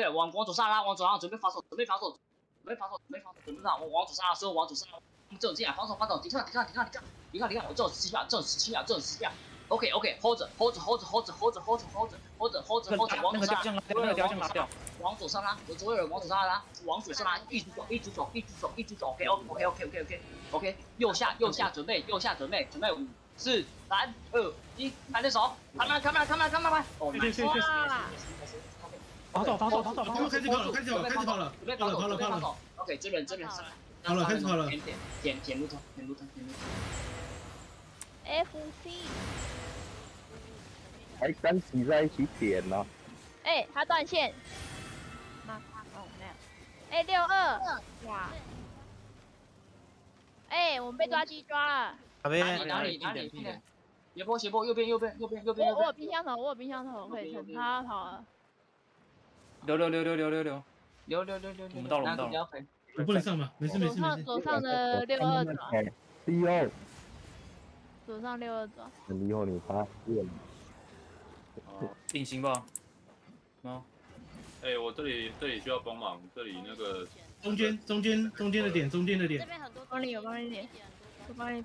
对，往往左上拉，往左上准备防守，准备防守，准备防守，准备防守，准备防守，我往左上拉，所有往左上拉，这种进来，防守，防守，抵抗，抵抗，抵抗，抵抗，抵抗，抵抗，我这种十七秒，这种十七秒，这种十七秒。OK OK，hold 着，hold 着，hold 着，hold 着，hold 着，hold 着，hold 着，hold 着，hold 着，hold 着，往左上拉，那个雕像拿掉，往左上拉，我左有人往左上拉，往左上拉，一直走，一直走，一直走，一直走。OK OK OK OK OK OK，右下右下准备，右下准备，准备五四三二一，拍对手，看麦看麦看麦看麦麦。哦，对对对，防守防守防守防守，开始跑了，开始跑了，开始跑了，跑了跑了，跑了。OK，这边这边上，好了，开始跑了，点点点点路通，点路通，点路通。FC，还敢挤在一起点呢？哎，他断线。那哦没有。哎，六二，哇！哎，我们被抓鸡抓了。哪边？哪里哪里？斜坡斜坡，右边右边右边右边。我我有冰箱头，我有冰箱头，可以撑。他跑了。溜溜溜溜溜溜溜溜溜溜溜溜。我们到了，我们到了。我不能上吗？没事没事没事。左上的六二爪。利奥。左上六二爪。利奥，你发现？定型吧。啊。哎，我这里这里需要帮忙，这里那个中间中间中间的点，中间的点。这边很多帮你有帮你点，我帮你。